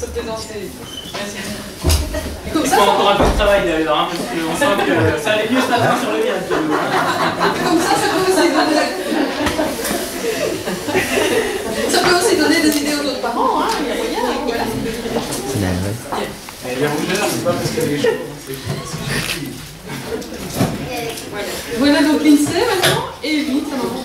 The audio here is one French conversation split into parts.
Ça peut danser. Il faut encore un peu de travail d'ailleurs, hein, parce qu'on sent que ça allait mieux ce matin sur le village. Comme ça, ça peut aussi donner, ça peut aussi donner des idées aux autres parents, hein, il y a moyen, voilà. Et les rougeurs, c'est pas parce qu'elle est chaude, c'est Voilà. Voilà donc l'INSEE maintenant, et lui, sa maman.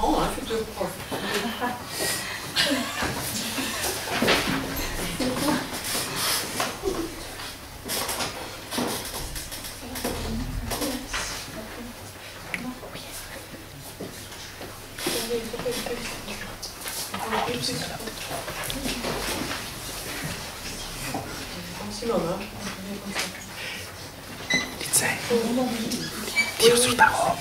Hold on, I should do a. 신어나? 이제 뒤로 쏠다고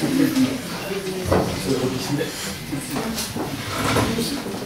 そういうことですね。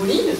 Pauline